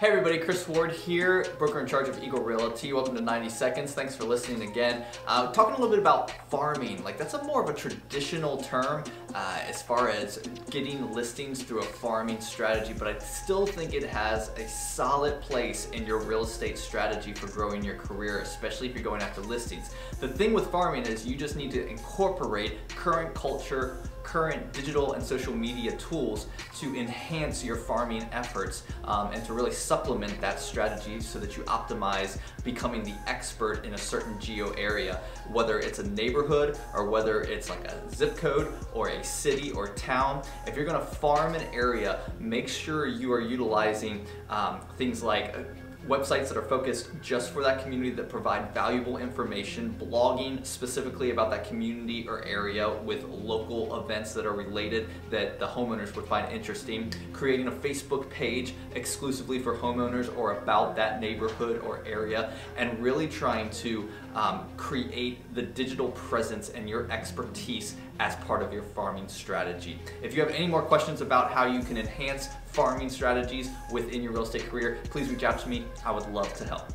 Hey everybody, Chris Ward here, broker in charge of Eagle Realty. Welcome to 90 Seconds. Thanks for listening again. Uh, talking a little bit about farming. Like that's a more of a traditional term uh, as far as getting listings through a farming strategy, but I still think it has a solid place in your real estate strategy for growing your career, especially if you're going after listings. The thing with farming is you just need to incorporate current culture, current digital and social media tools to enhance your farming efforts um, and to really supplement that strategy so that you optimize becoming the expert in a certain geo area, whether it's a neighborhood or whether it's like a zip code or a city or town. If you're gonna farm an area, make sure you are utilizing um, things like websites that are focused just for that community that provide valuable information, blogging specifically about that community or area with local events that are related that the homeowners would find interesting, creating a Facebook page exclusively for homeowners or about that neighborhood or area, and really trying to um, create the digital presence and your expertise as part of your farming strategy. If you have any more questions about how you can enhance farming strategies within your real estate career, please reach out to me. I would love to help.